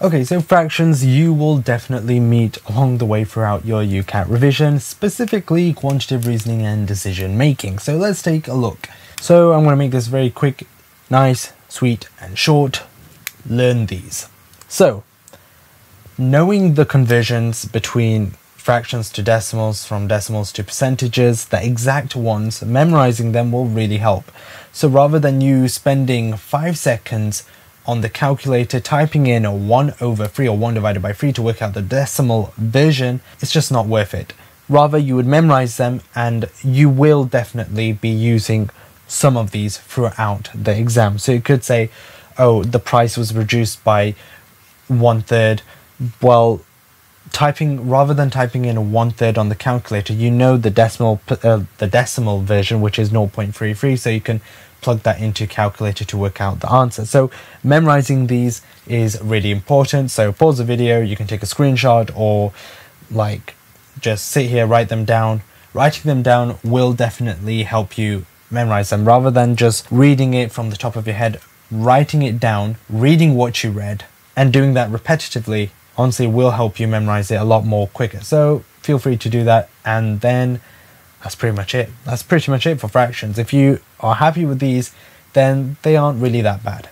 Okay, so fractions you will definitely meet along the way throughout your UCAT revision, specifically quantitative reasoning and decision making. So let's take a look. So I'm going to make this very quick, nice, sweet and short. Learn these. So, knowing the conversions between fractions to decimals, from decimals to percentages, the exact ones, memorizing them will really help. So rather than you spending five seconds on the calculator typing in a 1 over 3 or 1 divided by 3 to work out the decimal version, it's just not worth it. Rather, you would memorize them and you will definitely be using some of these throughout the exam. So you could say, oh, the price was reduced by one third. Well, typing rather than typing in a one third on the calculator, you know the decimal uh, the decimal version, which is 0.33, so you can plug that into calculator to work out the answer. So memorizing these is really important. So pause the video, you can take a screenshot or like just sit here, write them down. Writing them down will definitely help you memorize them rather than just reading it from the top of your head, writing it down, reading what you read and doing that repetitively honestly will help you memorize it a lot more quicker. So feel free to do that and then that's pretty much it. That's pretty much it for fractions. If you are happy with these, then they aren't really that bad.